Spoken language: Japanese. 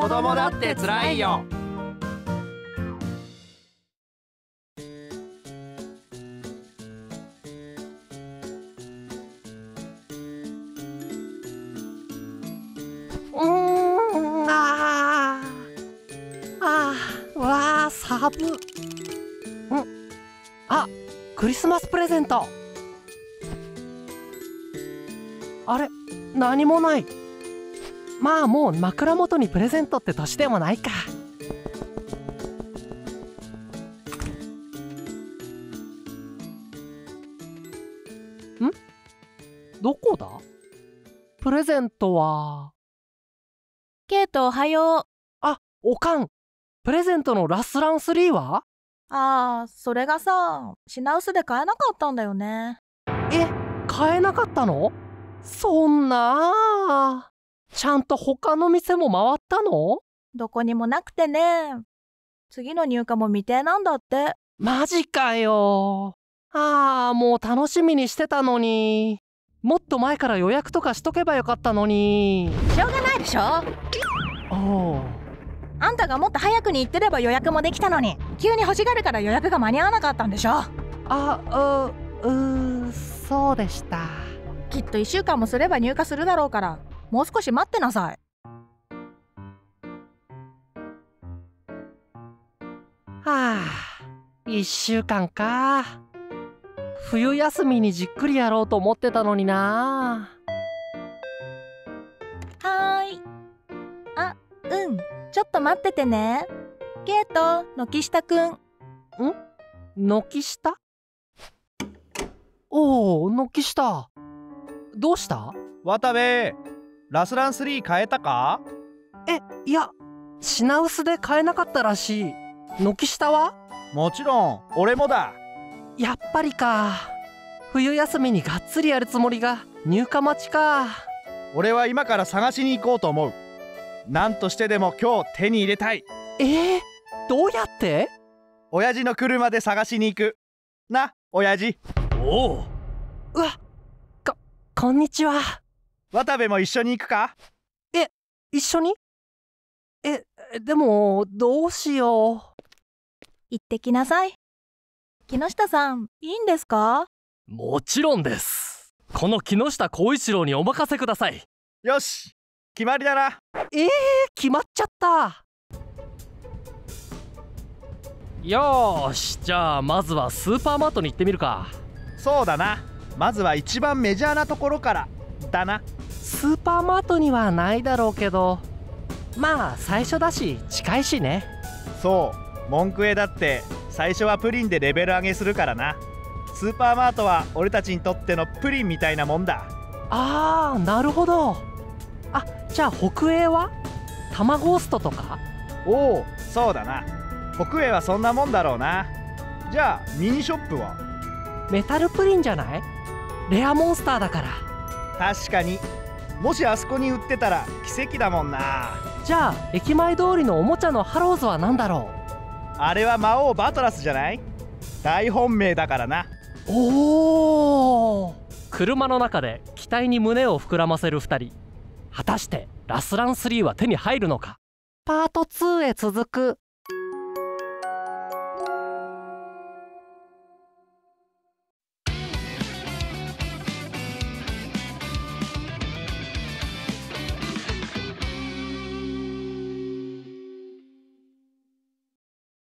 子供だって辛いよ。うん。ああわあ寒っ。ん。あクリスマスプレゼント。あれ何もない。まあもう枕元にプレゼントって年でもないか。ん？どこだ？プレゼントは？ケイトおはよう。あおかん。プレゼントのラスラン3は？ああ、それがさ、品薄で買えなかったんだよね。え買えなかったの？そんなあちゃんと他の店も回ったの？どこにもなくてね。次の入荷も未定なんだって。マジかよ。ああもう楽しみにしてたのに。もっと前から予約とかしとけばよかったのに。しょうがないでしょ。おおあんたがもっと早くに言ってれば予約もできたのに、急に欲しがるから予約が間に合わなかったんでしょ。あううーそうでした。きっと1週間もすれば入荷するだろうから、もう少し待ってなさい。はあ1週間か冬休みにじっくりやろうと思ってたのになはーい。あ、うん。ちょっと待っててね。ケイト、軒下くん。軒下？おお軒下どうした？渡部ラスラン3変えたか？えいや品薄で買えなかったらしい。軒下は？もちろん俺もだ。やっぱりか。冬休みにがっつりやるつもりが。入荷待ちか。俺は今から探しに行こうと思う。何としてでも今日手に入れたい。えー、どうやって？親父の車で探しに行く。な親父。おおうわここんにちは渡部も一緒に行くか？一緒に？えでもどうしよう。行ってきなさい。木下さん、いいんですか？もちろんです。この木下光一郎にお任せください。よし決まりだな。決まっちゃった。よーしじゃあまずはスーパーマートに行ってみるか。そうだな。まずは一番メジャーなところからだなスーパーマートにはないだろうけど。まあ最初だし近いしね。そう文句絵だって最初はプリンでレベル上げするからな。スーパーマートは俺たちにとってのプリンみたいなもんだ。あーなるほど。あじゃあ北栄は？タマゴーストとか？おおそうだな。北栄はそんなもんだろうな。じゃあミニショップは？メタルプリンじゃない？レアモンスターだから。確かにもしあそこに売ってたら奇跡だもんな。じゃあ駅前通りのおもちゃのハローズは何だろあれは魔王バトラスじゃない？大本命だからな。うおお車の中で期待に胸を膨らませる2人。果たしてラスラン3は手に入るのか？パート2へ続く